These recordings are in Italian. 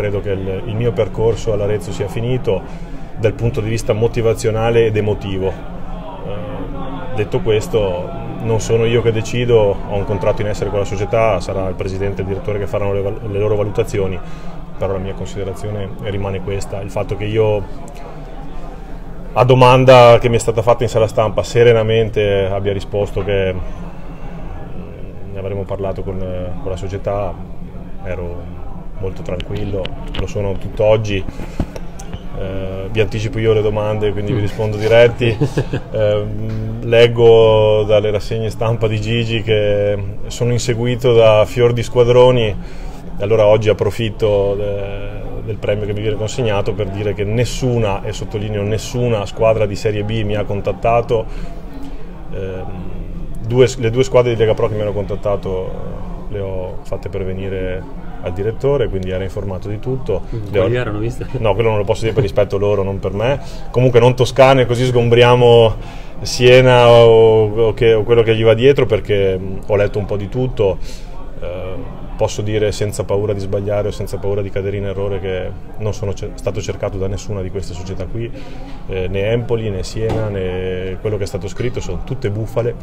credo che il, il mio percorso all'Arezzo sia finito dal punto di vista motivazionale ed emotivo. Eh, detto questo, non sono io che decido, ho un contratto in essere con la società, sarà il presidente e il direttore che faranno le, le loro valutazioni, però la mia considerazione rimane questa, il fatto che io a domanda che mi è stata fatta in sala stampa serenamente abbia risposto che ne avremmo parlato con, con la società, ero molto tranquillo, lo sono tutt'oggi. Eh, vi anticipo io le domande, quindi vi rispondo diretti. Eh, leggo dalle rassegne stampa di Gigi che sono inseguito da fior di squadroni e allora oggi approfitto de, del premio che mi viene consegnato per dire che nessuna, e sottolineo nessuna, squadra di Serie B mi ha contattato. Eh, due, le due squadre di Lega Pro che mi hanno contattato le ho fatte pervenire al direttore, quindi era informato di tutto. Quali erano viste? No, quello non lo posso dire per rispetto loro, non per me. Comunque non toscane, così sgombriamo Siena o, o, che, o quello che gli va dietro perché ho letto un po' di tutto. Eh, posso dire senza paura di sbagliare o senza paura di cadere in errore che non sono stato cercato da nessuna di queste società qui, eh, né Empoli né Siena né quello che è stato scritto, sono tutte bufale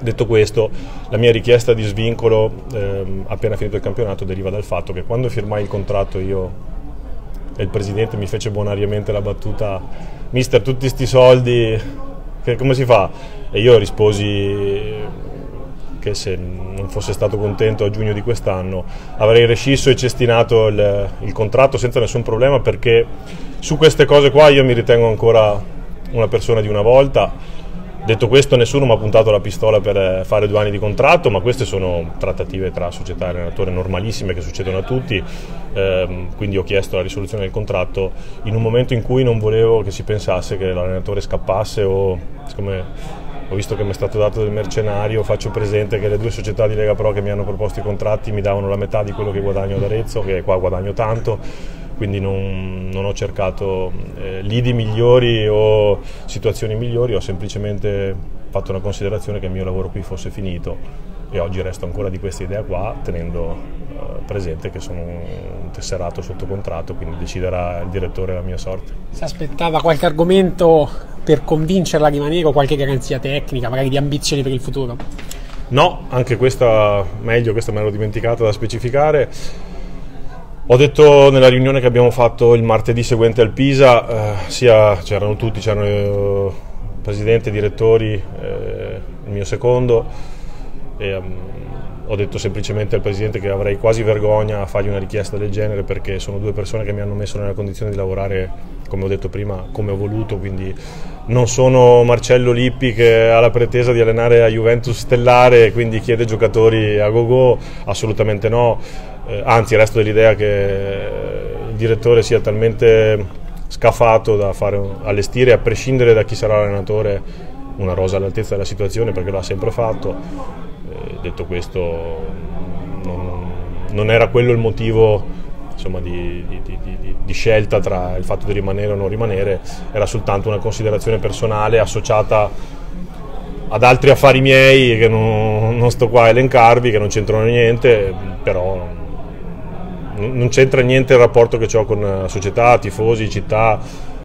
Detto questo, la mia richiesta di svincolo ehm, appena finito il campionato deriva dal fatto che quando firmai il contratto io e il presidente mi fece bonariamente la battuta mister tutti questi soldi che, come si fa? E io risposi che se non fosse stato contento a giugno di quest'anno avrei rescisso e cestinato il, il contratto senza nessun problema perché su queste cose qua io mi ritengo ancora una persona di una volta Detto questo, nessuno mi ha puntato la pistola per eh, fare due anni di contratto, ma queste sono trattative tra società e allenatore normalissime che succedono a tutti, ehm, quindi ho chiesto la risoluzione del contratto in un momento in cui non volevo che si pensasse che l'allenatore scappasse o, siccome ho visto che mi è stato dato del mercenario, faccio presente che le due società di Lega Pro che mi hanno proposto i contratti mi davano la metà di quello che guadagno ad Arezzo, che qua guadagno tanto quindi non, non ho cercato eh, lidi migliori o situazioni migliori, ho semplicemente fatto una considerazione che il mio lavoro qui fosse finito e oggi resto ancora di questa idea qua tenendo eh, presente che sono un tesserato sotto contratto quindi deciderà il direttore la mia sorte. Si aspettava qualche argomento per convincerla a rimanere o qualche garanzia tecnica, magari di ambizioni per il futuro? No, anche questa meglio, questa me l'ho dimenticata da specificare ho detto nella riunione che abbiamo fatto il martedì seguente al Pisa, eh, sia, c'erano tutti, c'erano il eh, presidente, direttori, eh, il mio secondo, e um, ho detto semplicemente al presidente che avrei quasi vergogna a fargli una richiesta del genere perché sono due persone che mi hanno messo nella condizione di lavorare, come ho detto prima, come ho voluto, quindi non sono Marcello Lippi che ha la pretesa di allenare a Juventus stellare e quindi chiede giocatori a go-go, assolutamente no eh, anzi resto dell'idea che il direttore sia talmente scafato da fare, allestire, a prescindere da chi sarà l'allenatore, una rosa all'altezza della situazione perché l'ha sempre fatto. Eh, detto questo, non, non, era quello il motivo insomma, di, di, di, di, scelta tra il fatto di rimanere o non rimanere, era soltanto una considerazione personale associata ad altri affari miei che non, non sto qua a elencarvi, che non c'entrano niente, però non c'entra niente il rapporto che ho con la società, tifosi, città,